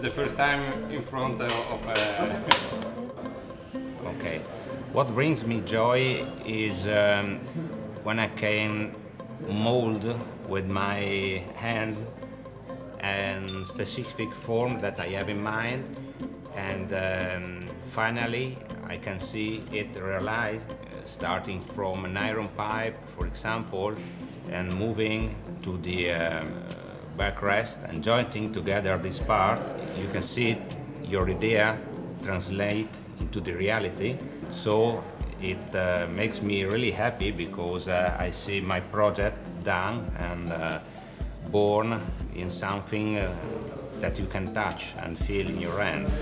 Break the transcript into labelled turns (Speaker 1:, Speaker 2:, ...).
Speaker 1: It's the first time in front of. Uh...
Speaker 2: Okay. What brings me joy is um, when I can mold with my hands and specific form that I have in mind and um, finally I can see it realized uh, starting from an iron pipe for example and moving to the um, backrest and jointing together these parts you can see your idea translate into the reality so it uh, makes me really happy because uh, I see my project done and uh, born in something uh, that you can touch and feel in your hands.